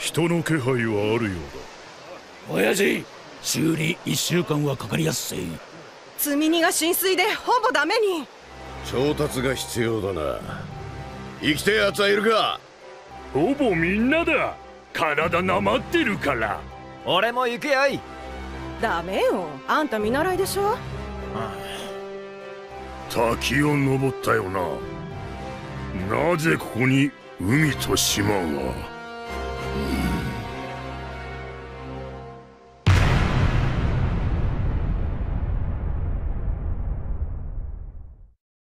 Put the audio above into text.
人の気配はあるようだ。親父修理1週間はかかりやすい。積み荷が浸水でほぼダメに。調達が必要だな。生きてやつはいるか？ほぼみんなだ。体なまってるから。俺も行くよい。ダメよ。あんた見習いでしょ？滝を登ったよな。なぜここに海と島が？